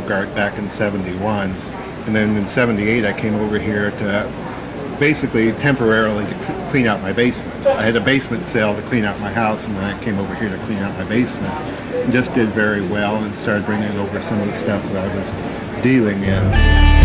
back in 71. And then in 78, I came over here to basically temporarily to cl- clean out my basement. I had a basement sale to clean out my house, and then I came over here to clean out my basement. And just did very well and started bringing over some of the stuff that I was dealing in.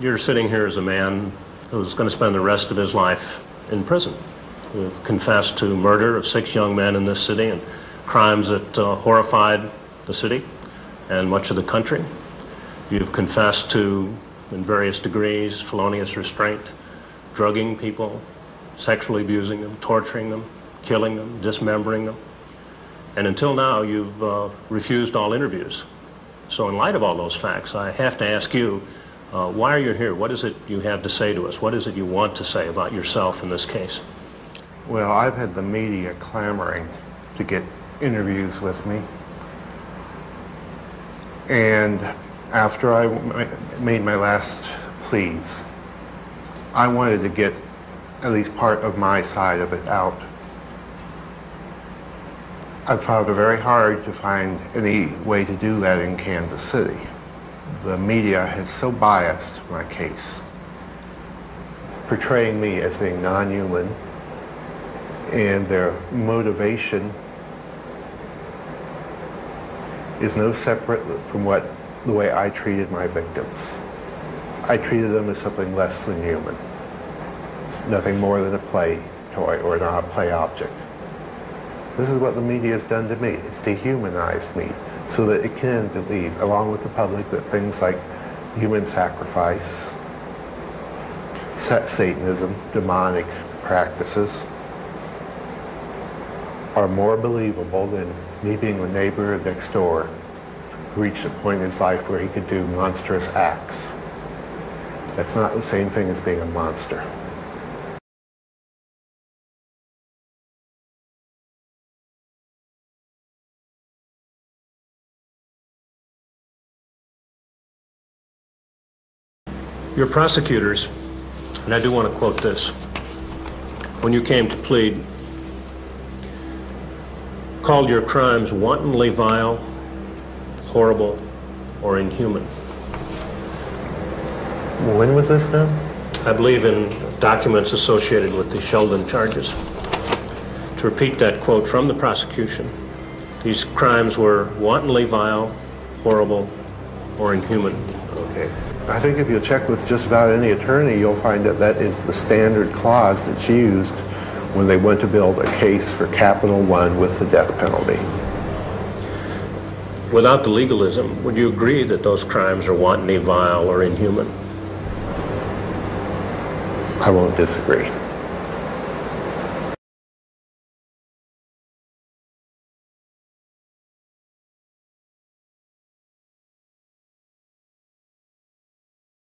You're sitting here as a man who's going to spend the rest of his life in prison. You've confessed to murder of six young men in this city and crimes that uh, horrified the city and much of the country. You've confessed to, in various degrees, felonious restraint, drugging people, sexually abusing them, torturing them, killing them, dismembering them. And until now, you've uh, refused all interviews. So, in light of all those facts, I have to ask you uh, why are you here? What is it you have to say to us? What is it you want to say about yourself in this case? Well, I've had the media clamoring to get interviews with me. And after I made my last pleas, I wanted to get at least part of my side of it out. I've found it very hard to find any way to do that in Kansas City. The media has so biased my case, portraying me as being non-human, and their motivation is no separate from what the way I treated my victims. I treated them as something less than human, nothing more than a play toy or a play object. This is what the media has done to me. It's dehumanized me so that it can believe, along with the public, that things like human sacrifice, Satanism, demonic practices, are more believable than me being the neighbor next door who reached a point in his life where he could do monstrous acts. That's not the same thing as being a monster. Your prosecutors, and I do want to quote this, when you came to plead, called your crimes wantonly vile, horrible, or inhuman. When was this done? I believe in documents associated with the Sheldon charges. To repeat that quote from the prosecution, these crimes were wantonly vile, horrible, or inhuman. Okay. I think if you check with just about any attorney, you'll find that that is the standard clause that's used when they went to build a case for capital one with the death penalty. Without the legalism, would you agree that those crimes are wantonly vile or inhuman? I won't disagree.